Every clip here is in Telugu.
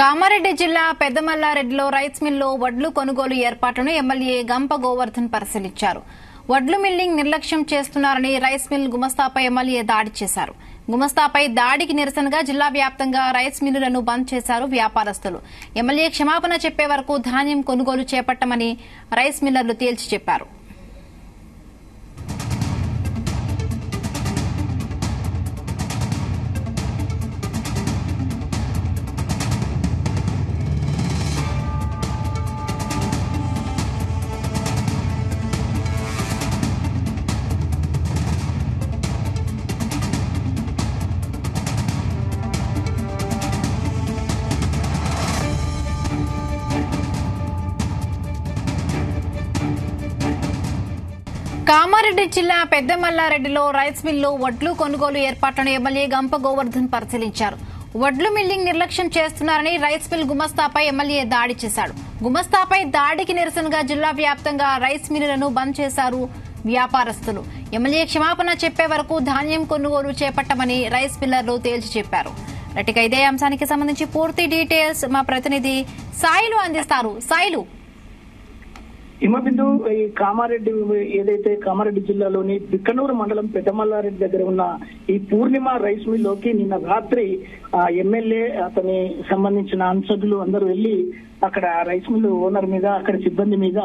కామారెడ్డి జిల్లా పెద్దమల్లారెడ్డిలో రైస్ మిల్లో వడ్లు కొనుగోలు ఏర్పాట్లను ఎమ్మెల్యే గంప గోవర్ధన్ పరిశీలించారు. వడ్లు మిల్లింగ్ నిర్లక్ష్యం చేస్తున్నారని రైస్ మిల్ గుమస్తాపై ఎమ్మెల్యే దాడి చేశారు. గుమస్తాపై దాడికి నిరసనగా జిల్లా వ్యాప్తంగా రైస్ మిల్లులను బంద్ చేశారు వ్యాపారస్తులు. ఎమ్మెల్యే క్షమాపణ చెప్పే వరకు ధాన్యం కొనుగోలు చేపట్టమని రైస్ మిల్లర్లు తేల్చి చెప్పారు. కామారెడ్డి జిల్లా పెద్దమల్లారెడ్డిలో రైస్ మిల్లు వడ్లు కొనుగోలు ఏర్పాట్లను ఎమ్మెల్యే గంప గోవర్ధన్ పరిశీలించారు. వడ్లు మిల్లింగ్ నిర్లక్ష్యం చేస్తున్నారని రైస్ మిల్ గుమస్తాపై ఎమ్మెల్యే దాడి చేశాడు. గుమస్తాపై దాడికి నిరసనగా జిల్లా వ్యాప్తంగా రైస్ మిల్లులను బంద్ చేశారు వ్యాపారస్తులు. ఎమ్మెల్యే క్షమాపణ చెప్పే వరకు ధాన్యం కొనుగోలు చేపట్టమని రైస్ మిల్లర్లు తేల్చి చెప్పారు. రటిక ఇదే అంశానికి సంబంధించి పూర్తి డీటెయిల్స్ మా ప్రతినిధి సాయిలు అందిస్తారు. సాయిలు హిమబిందు ఈ కామారెడ్డి ఏదైతే కామారెడ్డి జిల్లాలోని బిక్కనూరు మండలం పెద్దమల్లారెడ్డి దగ్గర ఉన్న ఈ పూర్ణిమ రైస్ మిల్లోకి నిన్న రాత్రి ఆ ఎమ్మెల్యే అతని సంబంధించిన అంశకులు అందరూ వెళ్ళి అక్కడ రైస్ మిల్ ఓనర్ మీద అక్కడ సిబ్బంది మీద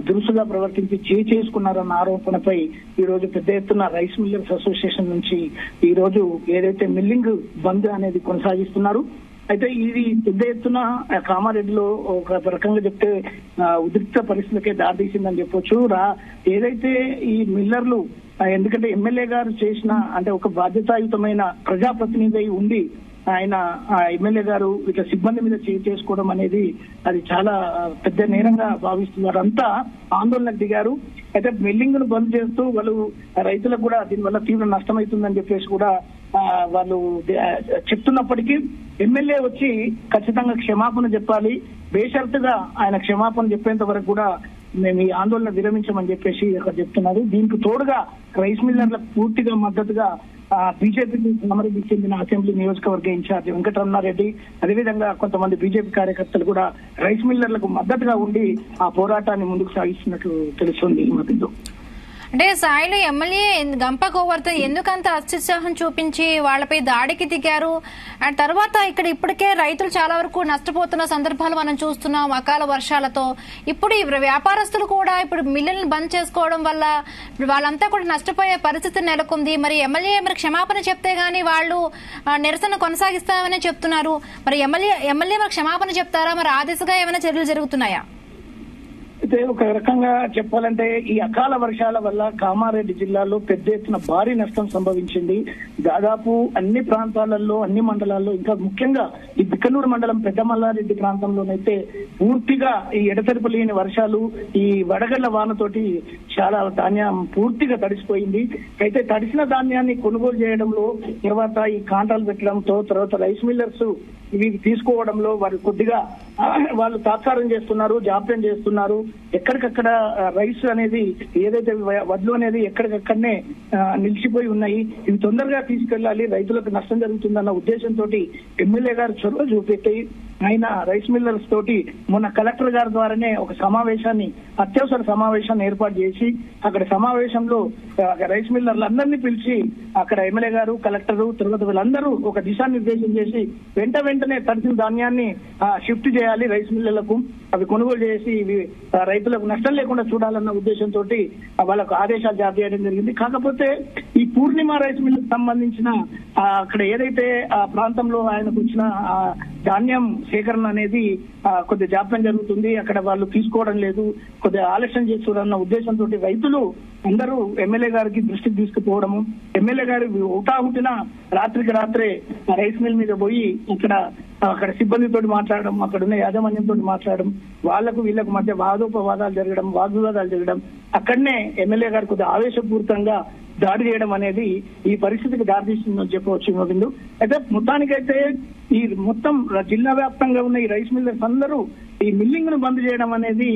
దురుసుగా ప్రవర్తించి చేయి చేసుకున్నారన్న ఆరోపణపై ఈ రోజు పెద్ద ఎత్తున రైస్ మిల్లర్స్ అసోసియేషన్ నుంచి ఈ రోజు ఏదైతే మిల్లింగ్ బంద్ అనేది కొనసాగిస్తున్నారు అయితే ఇది పెద్ద ఎత్తున కామారెడ్డిలో ఒక రకంగా చెప్తే ఉద్రిక్త పరిస్థితులకే దారితీసిందని చెప్పొచ్చు. రా ఏదైతే ఈ మిల్లర్లు ఎందుకంటే ఎమ్మెల్యే గారు చేసిన అంటే ఒక బాధ్యతాయుతమైన ప్రజాప్రతినిధి అయి ఉండి ఆయన ఎమ్మెల్యే గారు ఇట్లా సిబ్బంది మీద చేయి చేసుకోవడం అనేది అది చాలా పెద్ద నేరంగా భావిస్తున్నారు. అంతా ఆందోళనకు దిగారు. అయితే మిల్లింగ్ను బంద్ చేస్తూ వాళ్ళు రైతులకు కూడా దీనివల్ల తీవ్ర నష్టం అవుతుందని చెప్పేసి కూడా వాళ్ళు చెప్తున్నప్పటికీ ఎమ్మెల్యే వచ్చి ఖచ్చితంగా క్షమాపణ చెప్పాలి. బేషరతుగా ఆయన క్షమాపణ చెప్పేంత వరకు కూడా మేము ఈ ఆందోళన విరమించమని చెప్పేసి అక్కడ చెప్తున్నారు. దీనికి తోడుగా రైస్ మిల్లర్లకు పూర్తిగా మద్దతుగా బీజేపీకి కామారెడ్డికి చెందిన అసెంబ్లీ నియోజకవర్గ ఇన్ఛార్జ్ వెంకటరమణారెడ్డి అదేవిధంగా కొంతమంది బీజేపీ కార్యకర్తలు కూడా రైస్ మిల్లర్లకు మద్దతుగా ఉండి ఆ పోరాటాన్ని ముందుకు సాగిస్తున్నట్లు తెలుస్తుంది ఈ మధ్యలో. అంటే సాయిలు ఎమ్మెల్యే గంప గోవర్ధన్ ఎందుకంత అత్యుత్సాహం చూపించి వాళ్ళపై దాడికి దిగారు? అండ్ తర్వాత ఇక్కడ ఇప్పటికే రైతులు చాలా వరకు నష్టపోతున్న సందర్భాలు మనం చూస్తున్నాం అకాల వర్షాలతో. ఇప్పుడు వ్యాపారస్తులు కూడా ఇప్పుడు మిల్లులను బంద్ చేసుకోవడం వల్ల వాళ్ళంతా కూడా నష్టపోయే పరిస్థితి నెలకొంది. మరి ఎమ్మెల్యే మరి క్షమాపణ చెప్తే గానీ వాళ్ళు నిరసన కొనసాగిస్తామని చెప్తున్నారు. మరి ఎమ్మెల్యే ఎమ్మెల్యే మరి క్షమాపణ చెప్తారా? మరి ఆ దిశగా ఏమైనా చర్యలు జరుగుతున్నాయా? అయితే ఒక రకంగా చెప్పాలంటే ఈ అకాల వర్షాల వల్ల కామారెడ్డి జిల్లాలో పెద్ద ఎత్తున భారీ నష్టం సంభవించింది. దాదాపు అన్ని ప్రాంతాలలో అన్ని మండలాల్లో ఇంకా ముఖ్యంగా ఈ బిక్కనూరు మండలం పెద్దమల్లారెడ్డి ప్రాంతంలోనైతే పూర్తిగా ఈ ఎడతెరపు లేని వర్షాలు ఈ వడగళ్ళ వానతోటి చాలా ధాన్యం పూర్తిగా తడిసిపోయింది. అయితే తడిసిన ధాన్యాన్ని కొనుగోలు చేయడంలో తర్వాత ఈ కాంటాలు పెట్టడంతో తర్వాత రైస్ మిల్లర్స్ ఇవి తీసుకోవడంలో వారు కొద్దిగా వాళ్ళు తాత్సారం చేస్తున్నారు జాప్యం చేస్తున్నారు. ఎక్కడికక్కడ రైస్ అనేది ఏదైతే వడ్లు అనేది ఎక్కడికక్కడనే నిలిచిపోయి ఉన్నాయి. ఇవి తొందరగా తీసుకెళ్ళాలి రైతులకు నష్టం జరుగుతుందన్న ఉద్దేశంతో ఎమ్మెల్యే గారు చొరవ చూపెట్టి ఆయన రైస్ మిల్లర్స్ తోటి మొన్న కలెక్టర్ గారి ద్వారానే ఒక సమావేశాన్ని అత్యవసర సమావేశాన్ని ఏర్పాటు చేసి అక్కడ సమావేశంలో రైస్ మిల్లర్లు అందరినీ పిలిచి అక్కడ ఎమ్మెల్యే గారు కలెక్టర్ తర్వాత వీళ్ళందరూ ఒక దిశానిర్దేశం చేసి వెంట వెంటనే తడిసిన ధాన్యాన్ని ఆ, షిఫ్ట్ చేయాలి రైస్ మిల్లర్లకు. అవి కొనుగోలు చేసి ఇవి రైతులకు నష్టం లేకుండా చూడాలన్న ఉద్దేశంతో వాళ్ళకు ఆదేశాలు జారీ చేయడం జరిగింది. కాకపోతే ఈ పూర్ణిమ రైస్ మిల్ సంబంధించిన అక్కడ ఏదైతే ఆ ప్రాంతంలో ఆయనకు వచ్చిన ఆ, ధాన్యం సేకరణ అనేది ఆ, జాప్యం జరుగుతుంది. అక్కడ వాళ్ళు తీసుకోవడం లేదు. కొద్దిగా ఆలస్యం చేస్తున్నారన్న ఉద్దేశంతో రైతులు అందరూ ఎమ్మెల్యే గారికి దృష్టికి తీసుకుపోవడము. ఎమ్మెల్యే గారు హుటాహుటిన రాత్రికి రాత్రే ఆ రైస్ మిల్ మీద పోయి ఇక్కడ అక్కడ సిబ్బందితో మాట్లాడడం అక్కడ ఉన్న యాజమాన్యంతో మాట్లాడడం వాళ్ళకు వీళ్ళకు మధ్య వాదోపవాదాలు జరగడం వాగ్వివాదాలు జరగడం అక్కడనే ఎమ్మెల్యే గారు కొద్దిగా ఆవేశపూరితంగా దాడి చేయడం అనేది ఈ పరిస్థితికి దారితీస్తుందని చెప్పవచ్చు బిందు అయితే మొత్తానికైతే ఈ మొత్తం జిల్లా వ్యాప్తంగా ఉన్న ఈ రైస్ మిల్లర్స్ అందరూ ఈ మిల్లింగ్ను బంద్ చేయడం అనేది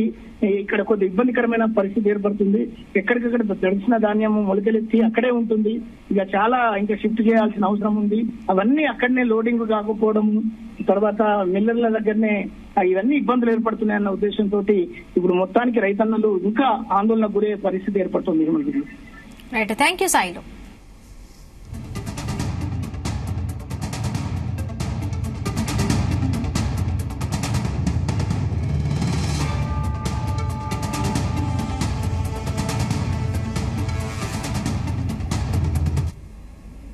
ఇక్కడ కొద్ది ఇబ్బందికరమైన పరిస్థితి ఏర్పడుతుంది. ఎక్కడికక్కడ దడిచిన ధాన్యం మొలకెలెత్తి అక్కడే ఉంటుంది. ఇక చాలా ఇంకా షిఫ్ట్ చేయాల్సిన అవసరం ఉంది. అవన్నీ అక్కడనే లోడింగ్ కాకపోవడం తర్వాత మిల్లర్ల దగ్గరనే ఇవన్నీ ఇబ్బందులు ఏర్పడుతున్నాయన్న ఉద్దేశంతో ఇప్పుడు మొత్తానికి రైతన్నలు ఇంకా ఆందోళనకు గురే పరిస్థితి ఏర్పడుతుంది. Right. Thank you, Silo.